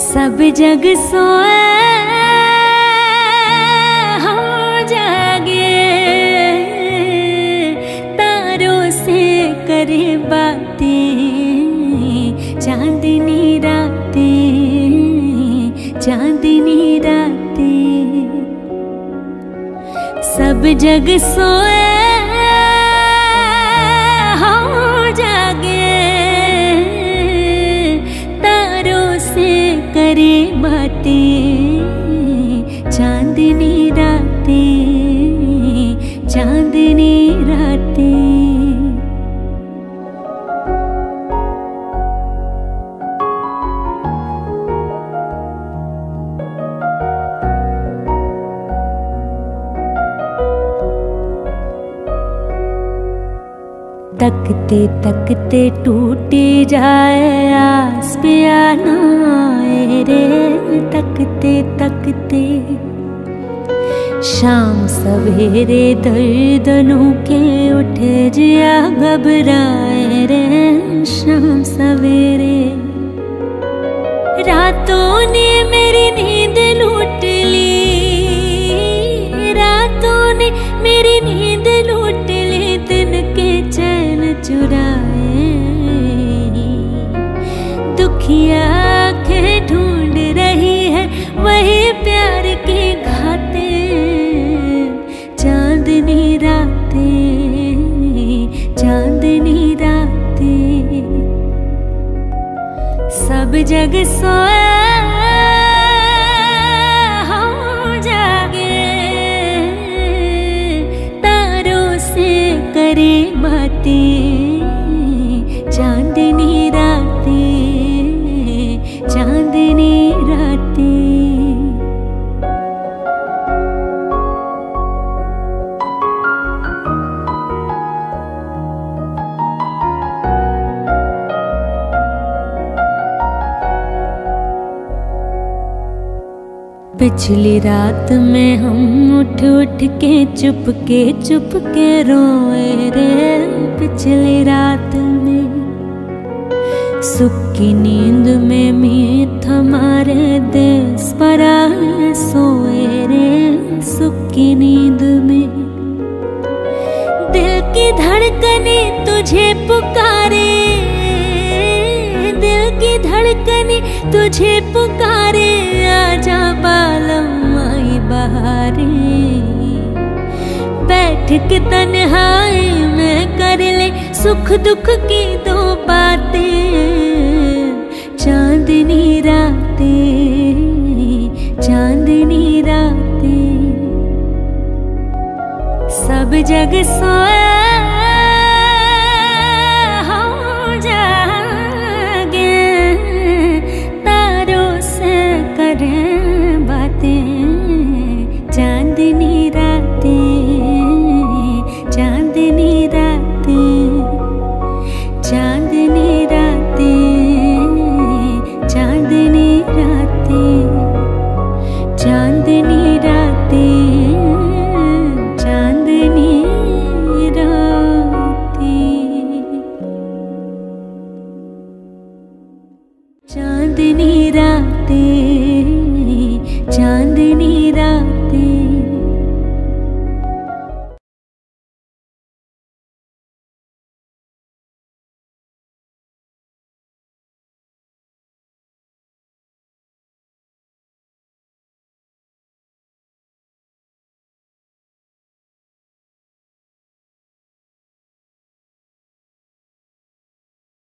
सब जग सोए, हम जागे। तारों से करे बातें, चांदनी रातें चांदनी रातें। सब जग सोए चांदनी रातें चांदनी रातें। तकते टूटे जाए आस पियाना रे तकते तकते, शाम सवेरे दर्दनों के उठ जिया घबराए रे शाम सवेरे। रातों ने मेरी नींद लूट ली, रातों ने मेरी नींद लूट ली, दिन के चैन चुराए। दुखिया सब जग सोया हम जागे। तारों से करे बातें। पिछली रात में हम उठ उठ के चुप के चुप के रोए रे पिछली रात में। सुख की नींद में मीत हमारे देश पर सोए रे सुख की नींद में। दिल की धड़कने तुझे पुकारे, दिल की धड़कने तुझे पुकारे। आजा बालम आई बहारे। बैठ के तन्हाई में कर ले सुख दुख की दो बातें। चांदनी रातें चांदनी रातें। सब जग सोया चांदनी रात